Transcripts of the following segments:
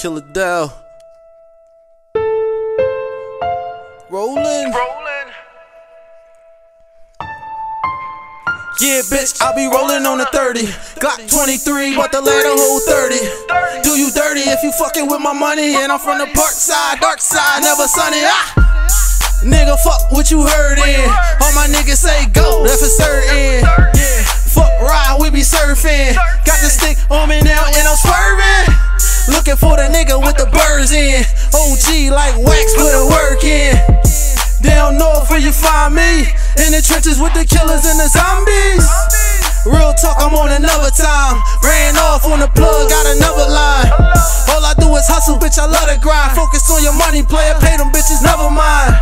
Killer Dell. Rolling. Rolling. Yeah, bitch, I be rolling on a 30. Glock 23, but the letter hold 30. Do you dirty if you fucking with my money? And I'm from the park side, dark side, never sunny. Ah! Nigga, fuck what you heard in. All my niggas say go, that's for certain. Yeah, fuck ride, we be surfing. Got the stick on me now and I'm swerving. Looking for the nigga with the birds in. OG like wax, put a work in. Down north where you find me. In the trenches with the killers and the zombies. Real talk, I'm on another time. Ran off on the plug, got another line. All I do is hustle, bitch, I love the grind. Focus on your money, player, pay them bitches, never mind.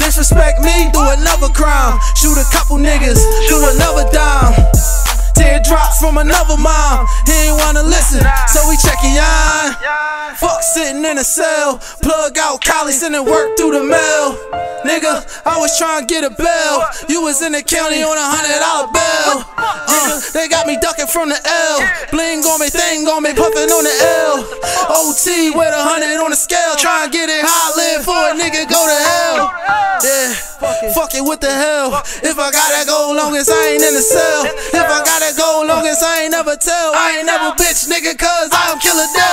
Disrespect me, do another crime. Shoot a couple niggas, do another dime. From another mom. He ain't wanna listen, so we checking on. Fuck sitting in a cell. Plug out Cali, sending work through the mail. Nigga, I was trying to get a bell. You was in the county on a hundred dollar bill. Uh, they got me ducking from the L. Bling on me, thing on me, puffing on the L. OT with a hundred on the scale. Try to get it high, live for a nigga, go to hell. Yeah, fuck it, what the hell? If I gotta go long as I ain't in the cell. If I gotta go long as I ain't never tell. I ain't never bitch, nigga, cause I'm Killadel.